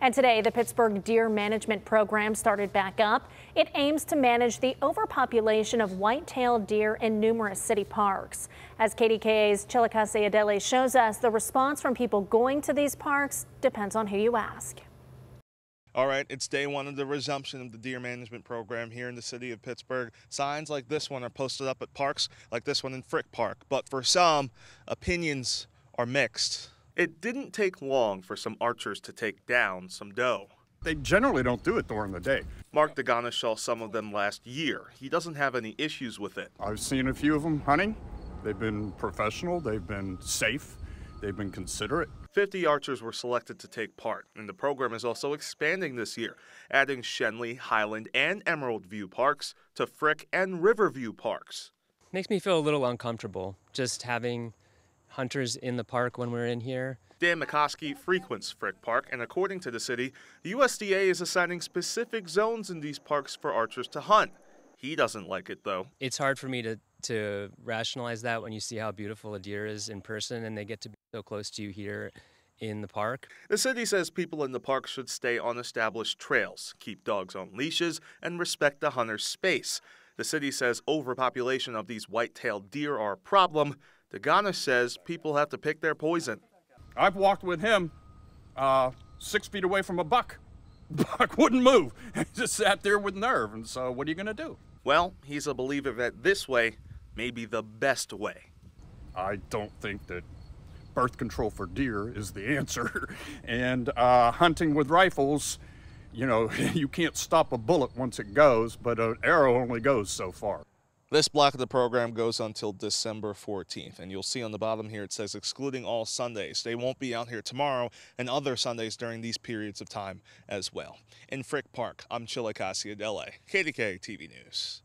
And today, the Pittsburgh Deer Management Program started back up. It aims to manage the overpopulation of white-tailed deer in numerous city parks. As KDKA's Chilekasi Adele shows us, the response from people going to these parks depends on who you ask. All right, it's day one of the resumption of the deer management program here in the city of Pittsburgh. Signs like this one are posted up at parks like this one in Frick Park, but for some, opinions are mixed. It didn't take long for some archers to take down some doe. They generally don't do it during the day. Mark DeGana saw some of them last year. He doesn't have any issues with it. I've seen a few of them hunting. They've been professional, they've been safe, they've been considerate. 50 archers were selected to take part, and the program is also expanding this year, adding Schenley, Highland, and Emerald View parks to Frick and Riverview parks. Makes me feel a little uncomfortable just having hunters in the park when we're in here. Dan McCoskey frequents Frick Park, and according to the city, the USDA is assigning specific zones in these parks for archers to hunt. He doesn't like it though. It's hard for me to, to rationalize that when you see how beautiful a deer is in person and they get to be so close to you here in the park. The city says people in the park should stay on established trails, keep dogs on leashes, and respect the hunter's space. The city says overpopulation of these white-tailed deer are a problem. DeGana says people have to pick their poison. I've walked with him uh, six feet away from a buck. Buck wouldn't move. He just sat there with nerve. And so, what are you going to do? Well, he's a believer that this way may be the best way. I don't think that birth control for deer is the answer. and uh, hunting with rifles, you know, you can't stop a bullet once it goes, but an arrow only goes so far. This block of the program goes until December 14th, and you'll see on the bottom here it says excluding all Sundays. They won't be out here tomorrow and other Sundays during these periods of time as well. In Frick Park, I'm Chilekasi Adele, KDK TV News.